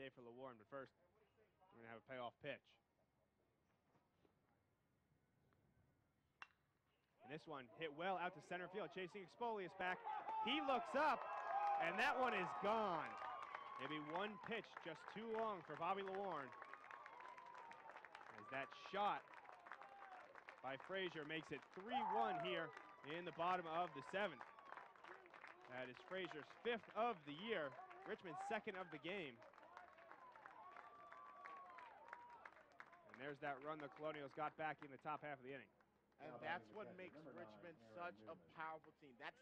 day for LeWarn, but first, we're going to have a payoff pitch. And this one hit well out to center field, chasing Expolius back. He looks up, and that one is gone. Maybe one pitch just too long for Bobby LeWarn. As that shot by Fraser makes it 3-1 here in the bottom of the seventh. That is Fraser's fifth of the year, Richmond's second of the game. There's that run the Colonials got back in the top half of the inning. And that's what makes Richmond such a powerful team. That's